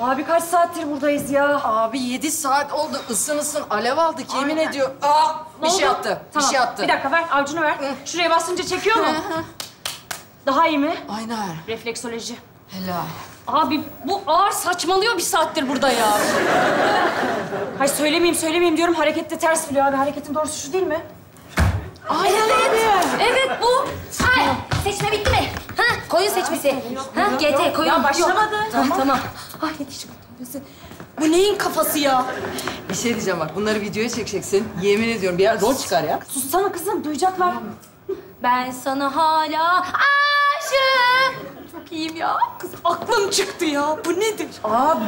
Abi kaç saattir buradayız ya? Abi yedi saat oldu. Isın ısın alev aldık yemin Aynen. ediyorum. Aa bir Ne şey attı. Tamam. Bir şey attı. Bir dakika ver, avucunu ver. Şuraya bastınca çekiyor mu? Daha iyi mi? Aynen. Refleksoloji. Helal. Abi bu ağır saçmalıyor bir saattir burada ya. Hayır söylemeyeyim söylemeyeyim diyorum harekette ters biliyor abi. Hareketin doğrusu şu değil mi? Ay evet. Evet bu. Ay, seçme bitti mi? Ha, koyun seçmesi. Ha, GT koyun. Ya başlamadı. Yok. Tamam, tamam. Ay yetişim. Bu neyin kafası ya? Bir şey diyeceğim bak. Bunları videoya çekeceksin. Yemin ediyorum bir yer rol çıkar ya. Sussana kızım duyacaklar. Ben sana hala aşığım. Çok iyiyim ya. Kız aklım çıktı ya. Bu nedir? Abi.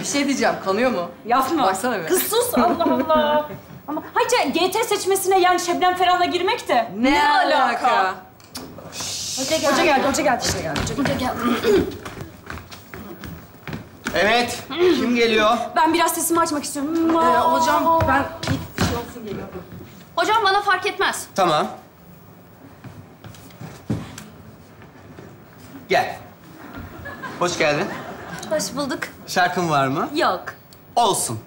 bir şey diyeceğim. Kanıyor mu? Yapma. Baksana bir. Kız sus Allah Allah. Ama hayır GT seçmesine yani Şebnem Ferah'la girmek de. Ne, alaka? Hoca geldi. Hoca geldi, hoca geldi. İşte geldi. Hoca geldi. Evet. Kim geliyor? Ben biraz sesimi açmak istiyorum. Ee, hocam ben Hocam bana fark etmez. Tamam. Gel. Hoş geldin. Hoş bulduk. Şarkın var mı? Yok. Olsun.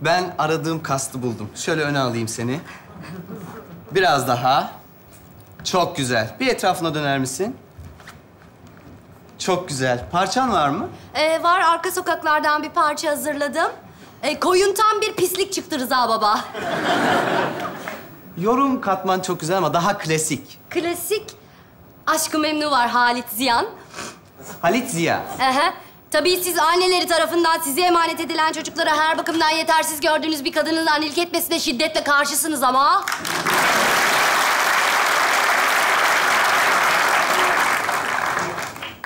Ben aradığım kastı buldum. Şöyle öne alayım seni. Biraz daha. Çok güzel. Bir etrafına döner misin? Çok güzel. Parçan var mı? Ee, var arka sokaklardan bir parça hazırladım. Ee, koyun tam bir pislik çıktı Rıza baba. Yorum katman çok güzel ama daha klasik. Klasik Aşkı Memnu var Halit Ziyan. Halit Ziya. Aha. Tabii siz anneleri tarafından size emanet edilen çocuklara her bakımdan yetersiz gördüğünüz bir kadının annelik etmesine şiddetle karşısınız ama...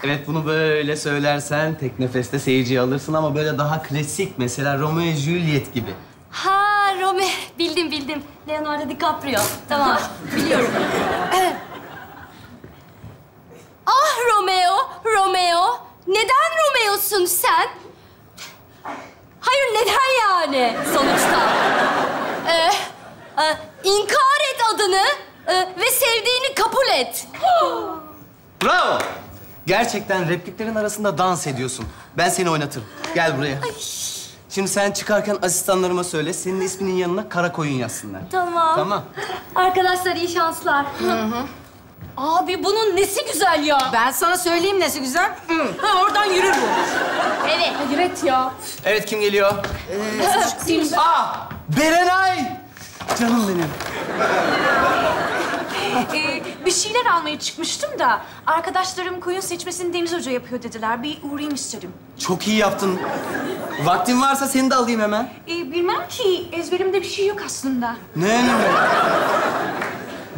Evet bunu böyle söylersen tek nefeste seyirciyi alırsın ama böyle daha klasik mesela Romeo ve Juliet gibi. Ha Rome, bildim bildim. Leonardo DiCaprio. Tamam, biliyorum. ah Romeo, Romeo. Neden Romeo'sun sen? Hayır, neden yani sonuçta? Ee, e, inkar et adını e, ve sevdiğini kabul et. Bravo. Gerçekten repliklerin arasında dans ediyorsun. Ben seni oynatırım. Gel buraya. Şimdi sen çıkarken asistanlarıma söyle, senin isminin yanına kara koyun yazsınlar. Tamam. Tamam. Arkadaşlar iyi şanslar. Abi bunun nesi güzel ya? ben sana söyleyeyim nesi güzel. Ha oradan yürür bu. Evet. Hayret ya. Evet, kim geliyor? Aa, Berenay! Canım benim. Ee, bir şeyler almaya çıkmıştım da arkadaşlarım koyun seçmesini Deniz Hoca yapıyor dediler. Bir uğrayayım istedim. Çok iyi yaptın. Vaktin varsa seni de alayım hemen. Ee, bilmem ki ezberimde bir şey yok aslında. Ne önemi?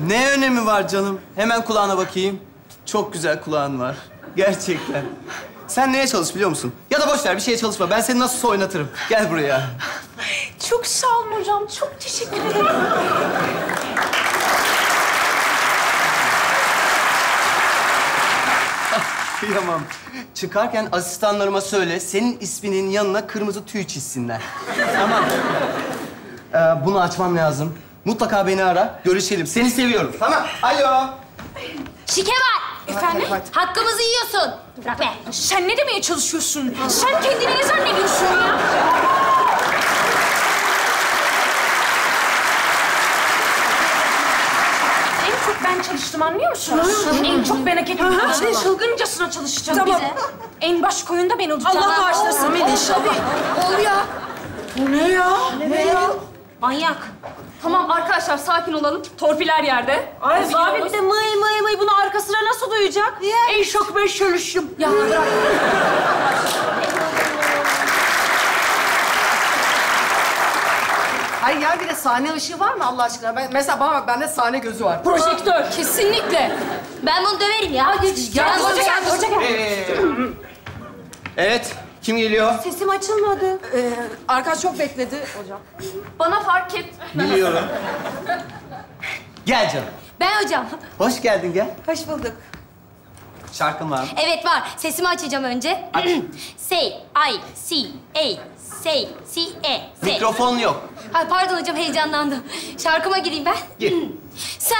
Ne önemi var canım? Hemen kulağına bakayım. Çok güzel kulağın var. Gerçekten. Sen neye çalış biliyor musun? Ya da boş ver bir şeye çalışma. Ben seni nasıl oynatırım. Gel buraya. Çok sağ olun hocam. Çok teşekkür ederim. Kıyamam. Çıkarken asistanlarıma söyle, senin isminin yanına kırmızı tüy çizsinler. tamam. Ee, bunu açmam lazım. Mutlaka beni ara, görüşelim. Seni seviyorum. Tamam. Alo. Şike var. Efendim? Hakkımızı yiyorsun. Bırak be. Sen ne demeye çalışıyorsun? Sen kendini ne zannediyorsun ya? En çok ben çalıştım anlıyor musunuz? en çok ben hak ettim. İşte çılgıncasına çalışacağım Tamam. bize. En baş koyunda ben olacağım. Allah bağışlasın beni inşallah. Ol ya. Bu ne ya? Ne ya? Manyak. Tamam arkadaşlar sakin olalım. Torpiler yerde. Ay abi bir de mıy mıy mıy bunu arkasına nasıl duyacak? En şok ben çalıştım. Ya bırak. Hayır ya bir de sahne ışığı var mı Allah aşkına? Ben, mesela bana bak bende sahne gözü var. Projektör. Kesinlikle. Ben bunu döverim ya. Bunu hoca gel, hoca gel. Ee, evet, kim geliyor? Sesim açılmadı. Ee, arkadaş çok bekledi hocam. Bana fark et. Biliyorum. Gel canım. Ben hocam. Hoş geldin, gel. Hoş bulduk. Şarkın var mı? Evet var. Sesimi açacağım önce. say, I, see, a, say, see, e, say. Mikrofon yok. Ay pardon hocam heyecanlandım. Şarkıma gireyim ben. Gir. Sen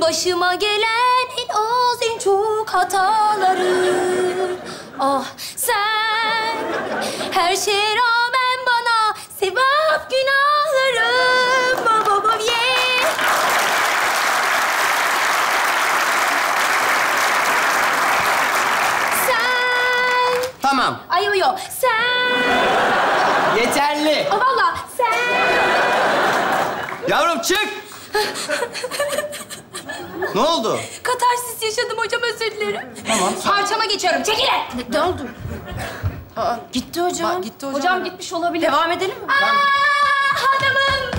başıma gelen en az en çok hataları Ah sen her şeye rağmen bana sevap günahlarım ba ba ba ye. Sen Tamam. ay yo sen Yeterli. Aa, valla sen Yavrum çık. ne oldu? Katarsis yaşadım hocam özür dilerim. Tamam. Parçama geçiyorum. Çekilin. Ne, ne oldu? Gitti hocam. Bak, gitti hocam. Hocam gitmiş olabilir. Devam edelim mi? Aa, hanımım.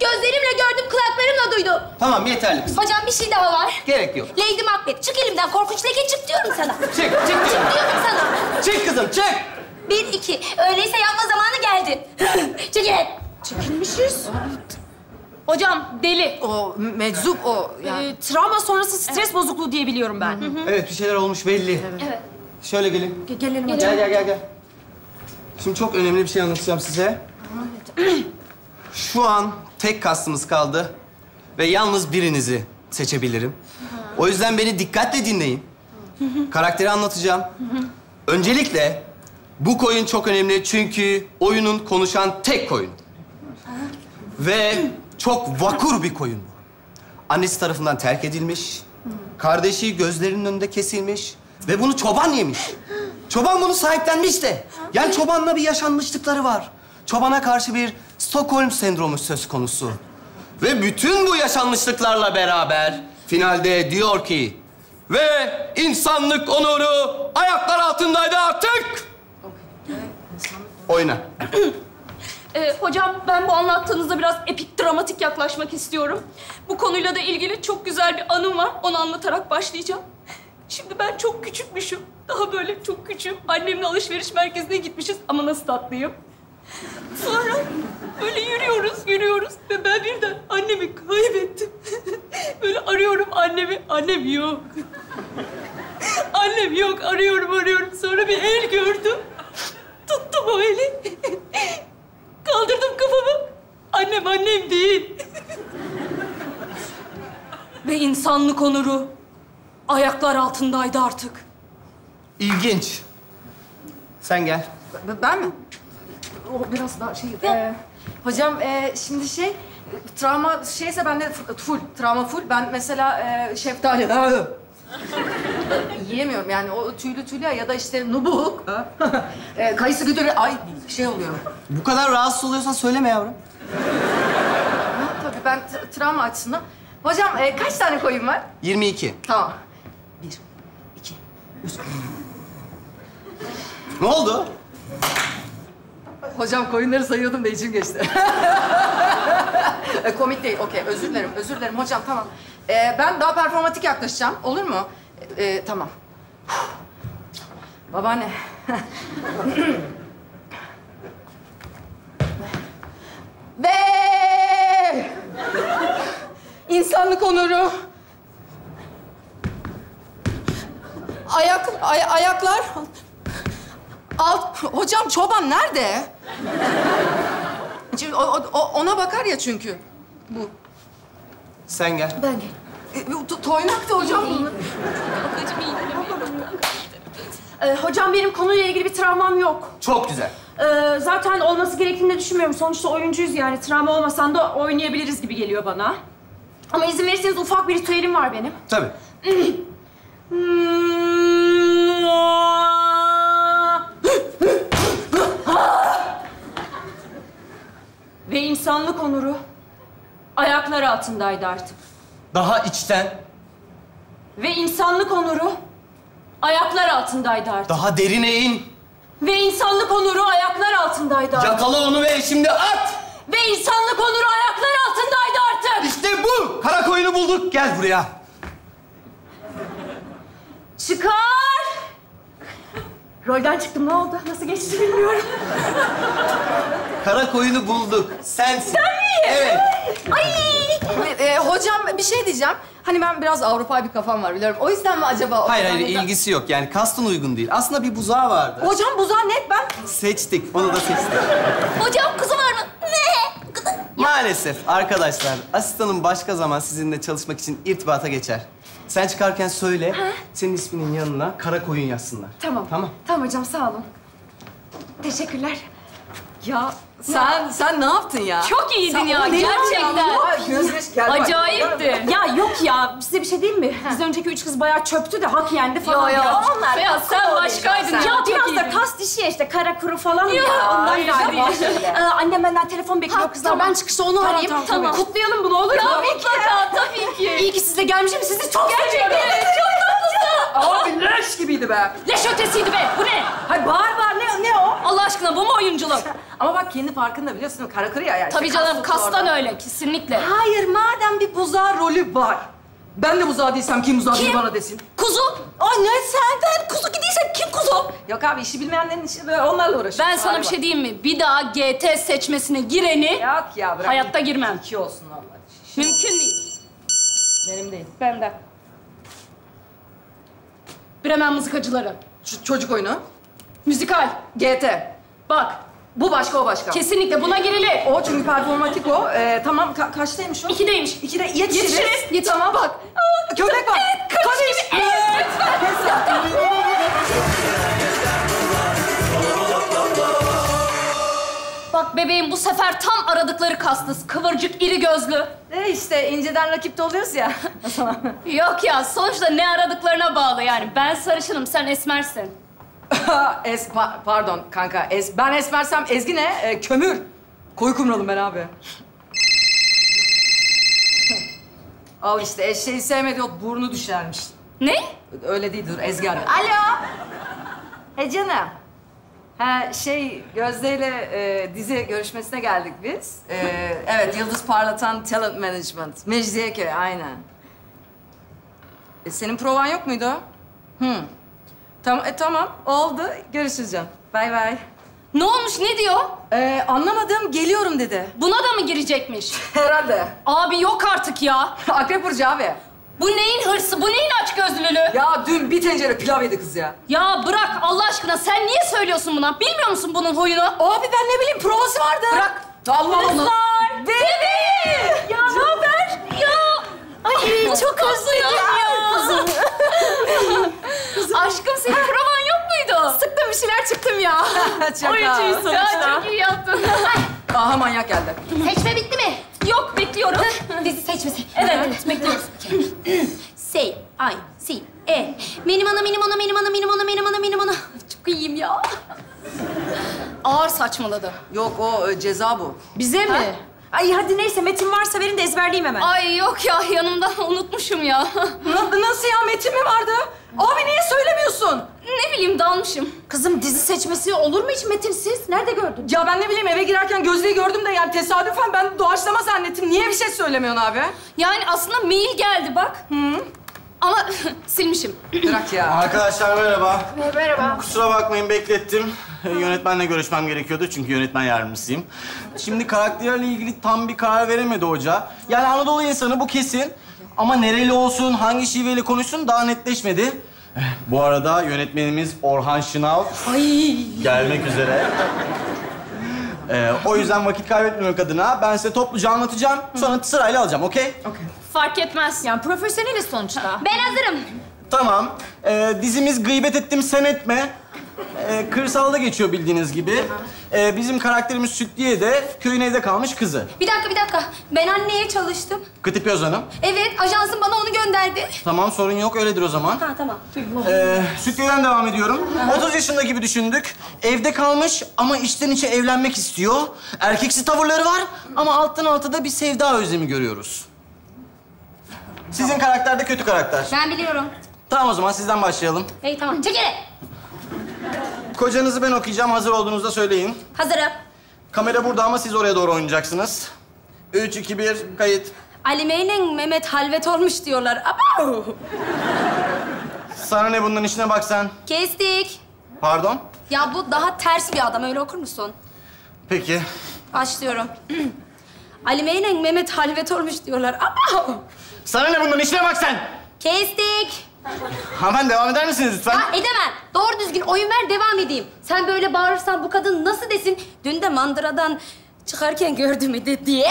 Gözlerimle gördüm, kulaklarımla duydum. Tamam yeterli kızım. Hocam bir şey daha var. Gerek yok. Lady Macbeth, çık elimden. Korkunç leke çık diyorum sana. Çık, çık diyorum. Çık diyorum sana. Çık kızım, çık. Bir, iki. Öyleyse yapma zamanı geldi. Çekilin. Çekilmişiz. Hocam deli. O meczup o yani. Ee, travma sonrası stres bozukluğu diye biliyorum ben. Evet, bir şeyler olmuş belli. Evet. Şöyle gelin. Gelelim hocam. Gel, gel, gel, gel. Şimdi çok önemli bir şey anlatacağım size. Şu an tek kastımız kaldı ve yalnız birinizi seçebilirim. O yüzden beni dikkatle dinleyin. Karakteri anlatacağım. Öncelikle bu koyun çok önemli çünkü oyunun konuşan tek koyun. Ve çok vakur bir koyun bu. Annesi tarafından terk edilmiş, kardeşi gözlerinin önünde kesilmiş ve bunu çoban yemiş. Çoban bunu sahiplenmiş de. Yani çobanla bir yaşanmışlıkları var. Çobana karşı bir Stockholm sendromu söz konusu. Ve bütün bu yaşanmışlıklarla beraber finalde diyor ki ve insanlık onuru ayaklar altındaydı artık. Oyna. Ee, hocam ben bu anlattığınızda biraz epik dramatik yaklaşmak istiyorum. Bu konuyla da ilgili çok güzel bir anım var. Onu anlatarak başlayacağım. Şimdi ben çok küçükmüşüm. Daha böyle çok küçüğüm. Annemle alışveriş merkezine gitmişiz ama nasıl tatlıyım. Sonra böyle yürüyoruz, yürüyoruz ve ben birden annemi kaybettim. böyle arıyorum annemi, annem yok. annem yok, arıyorum, arıyorum. Sonra bir el gördüm. Tuttum o eli. Kaldırdım kafamı. Annem annem değil. Ve insanlık onuru ayaklar altındaydı artık. İlginç. Sen gel. Ben mi? O biraz daha şey... e, hocam e, şimdi şey... Travma şeyse bende full, travma full. Ben mesela e, şeftali yiyemiyorum yani o tüylü tüylü ya da işte nubuk. e, kayısı güdürü ay şey oluyorum. Bu kadar rahatsız oluyorsan söyleme yavrum. Ha, tabii ben t- travma açısından. Hocam e, kaç tane koyun var? 22. Tamam. Bir, iki, Ne oldu? Hocam koyunları sayıyordum da içim geçti. E, Komik değil. Okey. Özür dilerim. Özür dilerim hocam. Tamam. E, ben daha performatik yaklaşacağım. Olur mu? E, e, tamam. Babaanne. Ve insanlık onuru. Ayak, ay- ayaklar. Alt, hocam çoban nerede? Çünkü o, o- ona bakar ya çünkü. Bu. Sen gel. Ben e, bu to- toynaktı hocam bunlar. Ee, hocam benim konuyla ilgili bir travmam yok. Çok güzel. Ee, zaten olması gerektiğini de düşünmüyorum. Sonuçta oyuncuyuz yani. Travma olmasan da oynayabiliriz gibi geliyor bana. Ama izin verirseniz ufak bir ritüelim var benim. Tabii. Ve insanlık onuru ayaklar altındaydı artık. Daha içten, Ve insanlık onuru ayaklar altındaydı artık. daha derine in. Ve insanlık onuru ayaklar altındaydı artık. Yakala onu ve şimdi at. Ve insanlık onuru ayaklar altındaydı artık. İşte bu. Kara koyunu bulduk. Gel buraya. Çıkar! Rolden çıktım. Ne oldu? Nasıl geçti bilmiyorum. Kara koyunu bulduk. Sensin. Sen miyim? Evet. E, hocam bir şey diyeceğim. Hani ben biraz Avrupa bir kafam var biliyorum. O yüzden mi acaba? Hayır hayır Hocam- ilgisi yok. Yani kastın uygun değil. Aslında bir buzağı vardı. Hocam buzağı net ben. Seçtik. Onu da seçtik. Hocam kuzu var mı? Ne? Maalesef arkadaşlar asistanım başka zaman sizinle çalışmak için irtibata geçer. Sen çıkarken söyle, senin isminin yanına kara koyun yazsınlar. Tamam. Tamam. Tamam hocam sağ olun. Teşekkürler. Ya sen sen ne yaptın ya? Çok iyiydin Sen- ya, gerçekten. Ya, Gözyaş gel bak. Acayipti. Ya yok ya, size bir şey diyeyim mi? Biz önceki üç kız bayağı çöptü de hak yendi Yo falan. yo. ya. Beyaz sen başkaydın. Ya Çok biraz da iyiydin. kas dişi ya işte kara kuru falan Ya, ya. Ondan öyle galiba. değil. Ee, annem benden telefon bekliyor kızlar. tamam, Ben çıkışta onu Tamam, arayayım. tamam, tamam. Kutlayalım bunu olur mu? Ya mutlaka tabii ki. İyi ki siz de gelmişim. Sizi çok seviyorum. Abi leş gibiydi be. Leş ötesiydi be. Bu ne? Hay bağır bağır ne, ne o? Allah aşkına bu mu oyunculuk? Ama bak kendi farkında biliyorsun? Kara kuru ya yani. Tabii canım kas kastan öyle kesinlikle. Hayır madem bir buzağı rolü var. Ben de buzağı değilsem kim buzağı değil bana desin. Kuzu. Ay ne sen ben kuzu gidiysem kim kuzu? Yok abi işi bilmeyenlerin işi böyle onlarla uğraşıyor. Ben sana bir şey diyeyim mi? Bir daha GT seçmesine gireni Yok ya bırak. hayatta girmem. İki olsun Allah. Mümkün değil. Benim değil. Benden. Bremen mızıkacıları. Ç- çocuk oyunu. Müzikal. GT. Bak. Bu başka o başka. Kesinlikle buna girilir. O çünkü performatik o. Ee, tamam ka- kaçtaymış o? İkideymiş. İkide yetişiriz. Yetişiriz. Tamam bak. Köpek var. Kaç gibi. Evet. Bak bebeğim bu sefer tam aradıkları kastız. Kıvırcık, iri gözlü. E işte inceden rakipte oluyoruz ya. Yok ya sonuçta ne aradıklarına bağlı yani. Ben sarışınım, sen esmersin. Es pa- pardon kanka. Es ben esmersem Ezgi ne? Ee, kömür. Koyu kumralım ben abi. Al işte eşeği sevmedi o burnu düşermiş. Ne? Öyle değil dur Ezgi arıyor. Alo. He canım. Ha şey Gözde ile e, dizi görüşmesine geldik biz. E, evet Yıldız Parlatan Talent Management. Mecidiyeköy aynen. E, senin provan yok muydu? Hı. Tamam, e, tamam. Oldu. Görüşürüz canım. Bay bay. Ne olmuş, ne diyor? Ee, anlamadım. Geliyorum dedi. Buna da mı girecekmiş? Herhalde. Abi yok artık ya. Akrep Burcu abi. Bu neyin hırsı, bu neyin açgözlülüğü? Ya dün bir tencere pilav yedi kız ya. Ya bırak Allah aşkına sen niye söylüyorsun buna? Bilmiyor musun bunun huyunu? Abi ben ne bileyim provası vardı. Bırak. Allah Allah. Kızlar! Bebeğim! Ya ne! Ay çok özledim ya. Aşkım senin provan yok muydu? Sıktım bir şeyler çıktım ya. Şaka. Oyuncuyuz sonuçta. Ya çok iyi yaptın. Aha manyak geldi. Seçme bitti mi? yok bekliyorum. Dizi seçmesi. Evet, evet bekliyoruz. Say, I, see, e. Benim ana, benim ana, benim ana, benim ana, benim ana, benim ana. Çok iyiyim ya. Ağır saçmaladı. Yok o e, ceza bu. Bize mi? Ay hadi neyse metin varsa verin de ezberleyeyim hemen. Ay yok ya yanımda unutmuşum ya. Na- nasıl ya Metin mi vardı? Abi niye söylemiyorsun? ne bileyim dalmışım. Kızım dizi seçmesi olur mu hiç metinsiz? Nerede gördün? Ya ben ne bileyim eve girerken Gözde'yi gördüm de yani tesadüfen ben doğaçlama zannettim. Niye bir şey söylemiyorsun abi? Yani aslında mail geldi bak. Ama silmişim. Bırak ya. Arkadaşlar merhaba. Merhaba. Kusura bakmayın beklettim. Yönetmenle görüşmem gerekiyordu çünkü yönetmen yardımcısıyım. Şimdi karakterle ilgili tam bir karar veremedi hoca. Yani Anadolu insanı bu kesin. Ama nereli olsun, hangi şiveyle konuşsun daha netleşmedi. Eh, Bu arada yönetmenimiz Orhan Şınav gelmek üzere. Ee, o yüzden vakit kaybetmemek adına ben size topluca anlatacağım. Sonra sırayla alacağım, okey? Fark etmez. Yani profesyoneliz sonuçta. Ben hazırım. Tamam. Ee, dizimiz Gıybet Ettim Sen Etme. Ee, kırsalda geçiyor bildiğiniz gibi. Ee, bizim karakterimiz Sütliye de köyün evde kalmış kızı. Bir dakika, bir dakika. Ben anneye çalıştım. Kıtıpyoz Hanım. Evet, ajansın bana onu gönderdi. Tamam sorun yok öyledir o zaman. Ha, tamam. Ee, Sütliye'den devam ediyorum. 30 yaşında gibi düşündük. Evde kalmış ama içten içe evlenmek istiyor. Erkeksi tavırları var ama alttan alta da bir sevda özlemi görüyoruz. Sizin karakter de kötü karakter. Ben biliyorum. Tamam o zaman sizden başlayalım. İyi, tamam. Çekil. Kocanızı ben okuyacağım. Hazır olduğunuzda söyleyin. Hazırım. Kamera burada ama siz oraya doğru oynayacaksınız. Üç, iki, bir, kayıt. Ali ile Mehmet halvet olmuş diyorlar. Aba! Sana ne bunların işine bak sen. Kestik. Pardon. Ya bu daha ters bir adam, öyle okur musun? Peki. Başlıyorum. Ali ile Mehmet halvet olmuş diyorlar. Aba! Sana ne bunların işine bak sen. Kestik. Hanımefendi devam eder misiniz lütfen? Ha, edemem. Doğru düzgün oyun ver, devam edeyim. Sen böyle bağırırsan bu kadın nasıl desin? Dün de mandıradan çıkarken gördüm dedi diye.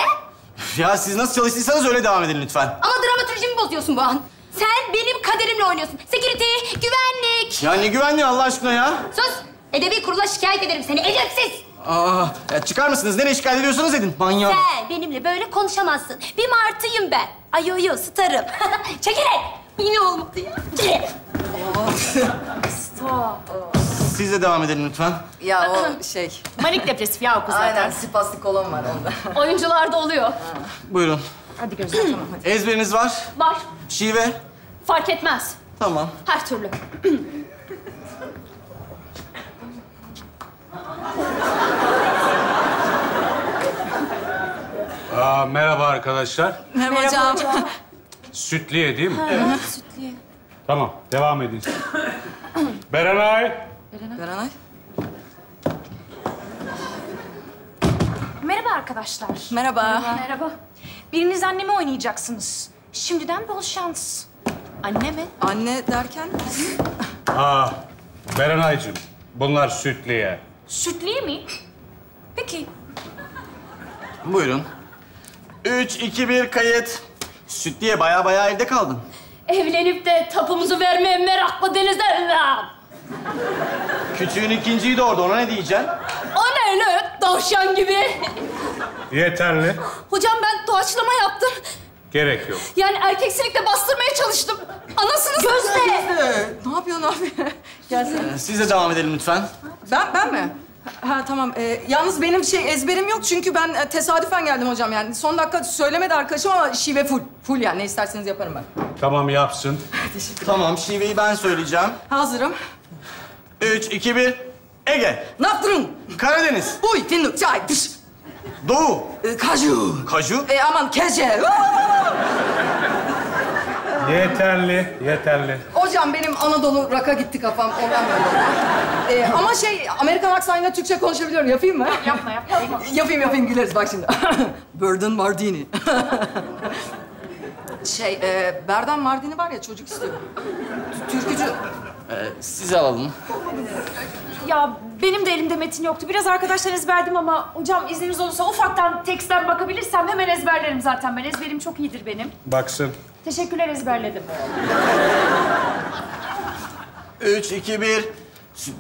Ya siz nasıl çalıştıysanız öyle devam edin lütfen. Ama dramaturjimi bozuyorsun bu an. Sen benim kaderimle oynuyorsun. Security, güvenlik. Ya ne güvenliği Allah aşkına ya? Sus. Edebi kurula şikayet ederim seni. Edepsiz. Aa, ya çıkar mısınız? Nereye şikayet ediyorsunuz edin. Manyak. Sen benimle böyle konuşamazsın. Bir martıyım ben. Ay yo yo starım. Çekilin. Yine olmadı ya. Siz de devam edelim lütfen. Ya o şey... Manik depresif ya o kız Aynen, zaten. spastik kolon var onda. Oyuncularda oluyor. Buyurun. Hadi gözler tamam hadi. Ezberiniz var. Var. Şive. Fark etmez. Tamam. Her türlü. Aa, merhaba arkadaşlar. Merhaba hocam. Sütliye değil mi? Evet, sütliye. Tamam, devam edin. Berenay. Berenay. Merhaba arkadaşlar. Merhaba. Merhaba. Biriniz annemi oynayacaksınız. Şimdiden bol şans. Anne mi? Anne derken? Aa, Berenaycığım, bunlar sütliye. Sütliye mi? Peki. Buyurun. Üç, iki, bir, kayıt. Süt diye baya baya evde kaldın. Evlenip de tapumuzu vermeye meraklı denizler lan. Küçüğün ikinciyi doğurdu. Ona ne diyeceksin? O ne öyle tavşan gibi? Yeterli. Hocam ben doğaçlama yaptım. Gerek yok. Yani erkeksilikle bastırmaya çalıştım. Anasını Gözde. Ne yapıyorsun abi? Gelsene. Siz de devam edelim lütfen. Ben, ben mi? Ha tamam. Ee, yalnız benim şey ezberim yok çünkü ben e, tesadüfen geldim hocam yani. Son dakika söylemedi arkadaşım ama şive full. Full yani ne isterseniz yaparım ben. Tamam, yapsın. Tamam, şiveyi ben söyleyeceğim. Hazırım. Üç, iki, bir. Ege. Ne yaptın? Karadeniz. Uy, fındık, çay, pış. Doğu. Ee, kaju. Kaju. E aman kece. Yeterli, yeterli. Hocam benim Anadolu raka gitti kafam. Ondan böyle. Ee, ama şey Amerikan aksanıyla Türkçe konuşabiliyorum. Yapayım mı? Yapma yap. yapma. yapayım yapayım güleriz bak şimdi. Burden Mardini. şey e, Berdan Mardini var ya çocuk istiyor. Türkücü. Ee, sizi alalım. Ya benim de elimde metin yoktu. Biraz arkadaşlar ezberdim ama hocam izniniz olursa ufaktan teksten bakabilirsem hemen ezberlerim zaten ben. Ezberim çok iyidir benim. Baksın. Teşekkürler ezberledim. Üç, iki, bir.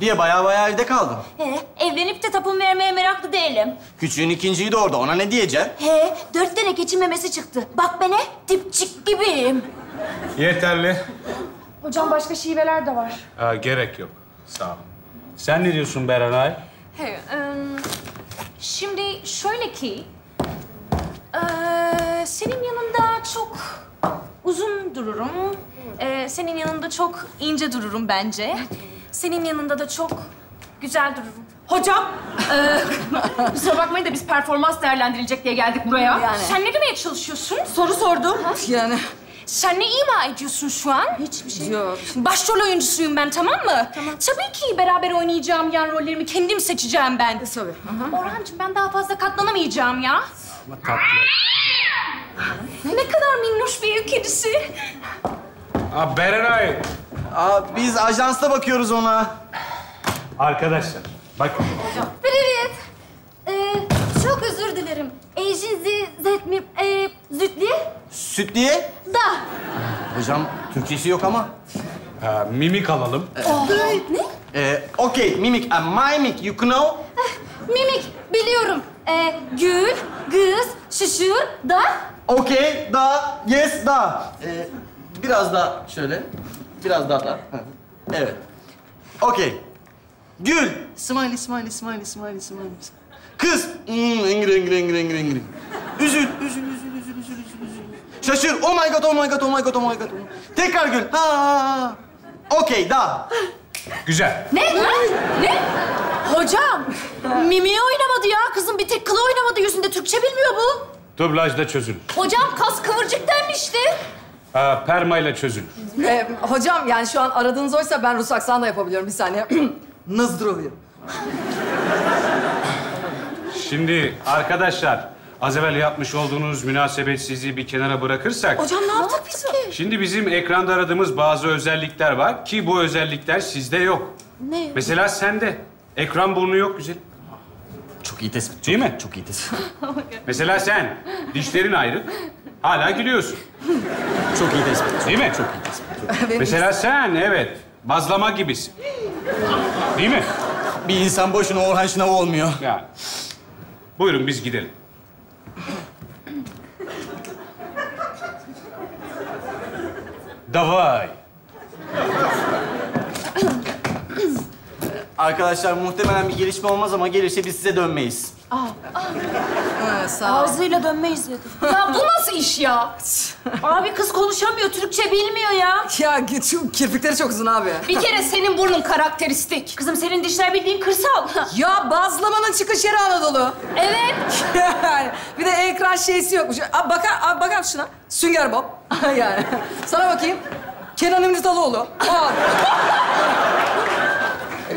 Diye baya baya evde kaldın. He, evlenip de tapum vermeye meraklı değilim. Küçüğün ikinciyi doğurdu. Ona ne diyeceksin? He, dört tane keçi memesi çıktı. Bak bana, dipçik gibiyim. Yeterli. Hocam başka şiveler de var. Aa, gerek yok. Sağ ol. Sen ne diyorsun Berenay? He, ım, şimdi şöyle ki... eee, senin yanında çok uzun dururum. Eee, senin yanında çok ince dururum bence. Senin yanında da çok güzel dururum. Hocam. eee, kusura bakmayın da biz performans değerlendirilecek diye geldik buraya. Yani. Sen ne demeye çalışıyorsun? Soru sordum. Yani. Sen ne ima ediyorsun şu an? Hiçbir şey yok. Başrol oyuncusuyum ben tamam mı? Tamam. Tabii ki beraber oynayacağım yan rollerimi kendim seçeceğim ben. Tabii. Aha. Orhancığım ben daha fazla katlanamayacağım ya. Tatlı. Ne kadar minnoş bir ev kedisi. Aa, Berenay. Aa, biz ajansta bakıyoruz ona. Arkadaşlar, bakın. Привет. Ee, çok özür dilerim. Ejinzi zetmi, e, zütli Süt diye. da. Hocam Türkçesi yok ama. Aa, mimik alalım. Ne? Ee, okay, mimik. Uh, mimic, you know? Mimik, biliyorum. Ee, gül, kız, şişir, da. Okay, da, yes, da. Ee, biraz daha şöyle. Biraz daha da. Evet. Okay. Gül. Smiley, smiley, smiley, smiley, smiley. Kız. Hmm, engri, engri, engri, engri, engri. Üzül, üzül, üzül, üzül, üzül, üzül, üzül. Şaşır. Oh my god, oh my god, oh my god, oh my god. Tekrar gül. Ha, ha, ha. Okay, da. Güzel. Ne? Ne? Hocam. Mimiği oynamadı ya. Kızın bir tek kılı oynamadı. Yüzünde Türkçe bilmiyor bu. Dublajda çözün. Hocam kas kıvırcık denmişti. Aa, permayla çözün. Ee, hocam yani şu an aradığınız oysa ben Rus aksanı da yapabiliyorum bir saniye. Nazdrovya. Şimdi arkadaşlar, az evvel yapmış olduğunuz münasebetsizliği bir kenara bırakırsak... Hocam ne yaptık biz ki? Şimdi bizim ekranda aradığımız bazı özellikler var ki bu özellikler sizde yok. Ne? Mesela sende. Ekran burnu yok güzel. Çok iyi tespit. Değil mi? Çok iyi tespit. Mesela sen, dişlerin ayrı, hala gülüyorsun. Çok iyi tespit. Değil mi? Çok iyi tespit. Benim Mesela sen, evet, bazlama gibisin. Değil mi? Bir insan boşuna Orhan Şınav olmuyor. Yani. Buyurun biz gidelim. Davay. Arkadaşlar muhtemelen bir gelişme olmaz ama gelirse biz size dönmeyiz. Ha, sağ ol. Ağzıyla dönmeyiz dedi. Ya bu nasıl iş ya? Abi kız konuşamıyor, Türkçe bilmiyor ya. Ya şu kirpikleri çok uzun abi. Bir kere senin burnun karakteristik. Kızım senin dişler bildiğin kırsal. Ya bazlamanın çıkış yeri Anadolu. Evet. yani bir de ekran şeysi yokmuş. Abi bakar, abi bakar şuna. Sünger Bob. yani. Sana bakayım. Kenan İmirzalıoğlu. Abi.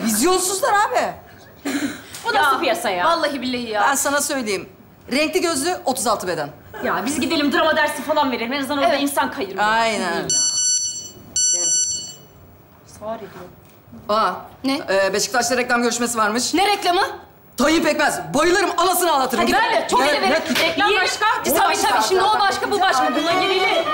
Vizyonsuzlar abi. Bu nasıl piyasa ya? Vallahi billahi ya. Ben sana söyleyeyim. Renkli gözlü 36 beden. Ya biz gidelim drama dersi falan verelim. En azından orada Evet. insan kayırır. Aynen. Sağır ediyor. Aa, Ne? e, Beşiktaş'ta reklam görüşmesi varmış. Ne reklamı? Tayyip Pekmez. Bayılırım, anasını ağlatırım. Hadi ben de çok Ne- severim. ne- Reklam başka. Tabii başka. tabii. Şimdi o başka, bu başka. Buna girelim.